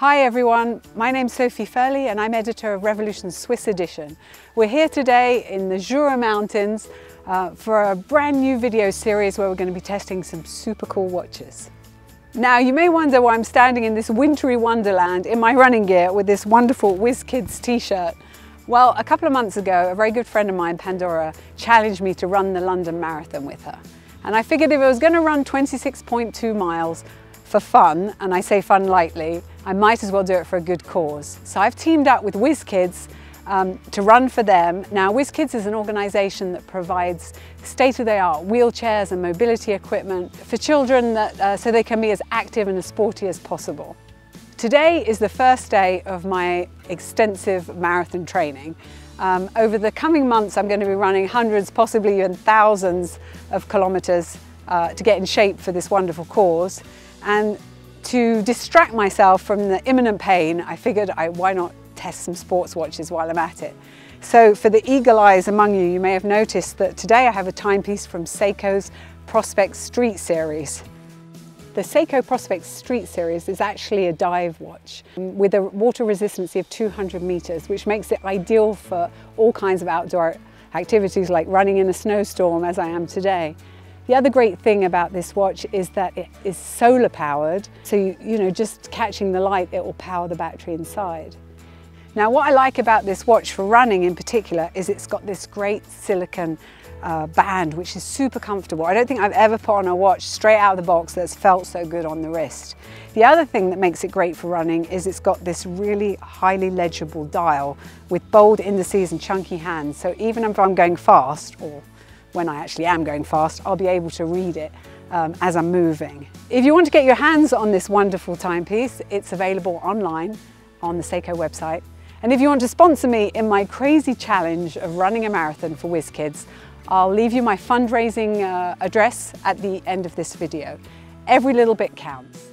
Hi everyone, my name's Sophie Furley and I'm editor of Revolution Swiss Edition. We're here today in the Jura Mountains uh, for a brand new video series where we're going to be testing some super cool watches. Now you may wonder why I'm standing in this wintry wonderland in my running gear with this wonderful Whizz Kidz t-shirt. Well, a couple of months ago, a very good friend of mine, Pandora, challenged me to run the London Marathon with her. And I figured if I was going to run 26.2 miles for fun, and I say fun lightly, I might as well do it for a good cause. So I've teamed up with Whizz Kidz um, to run for them. Now Whizz Kidz is an organisation that provides state-of-the-art wheelchairs and mobility equipment for children that, uh, so they can be as active and as sporty as possible. Today is the first day of my extensive marathon training. Um, over the coming months I'm going to be running hundreds, possibly even thousands of kilometres uh, to get in shape for this wonderful cause. And to distract myself from the imminent pain, I figured I, why not test some sports watches while I'm at it. So for the eagle eyes among you, you may have noticed that today I have a timepiece from Seiko's Prospex Street series. The Seiko Prospex Street series is actually a dive watch with a water resistancy of 200 meters, which makes it ideal for all kinds of outdoor activities like running in a snowstorm as I am today. The other great thing about this watch is that it is solar powered, so you, know, just catching the light, it will power the battery inside. Now what I like about this watch for running in particular is it's got this great silicone uh, band which is super comfortable. I don't think I've ever put on a watch straight out of the box that's felt so good on the wrist. The other thing that makes it great for running is it's got this really highly legible dial with bold indices and chunky hands so even if I'm going fast or when I actually am going fast, I'll be able to read it um, as I'm moving. If you want to get your hands on this wonderful timepiece, it's available online on the Seiko website. And if you want to sponsor me in my crazy challenge of running a marathon for Whizz Kidz, I'll leave you my fundraising uh, address at the end of this video. Every little bit counts.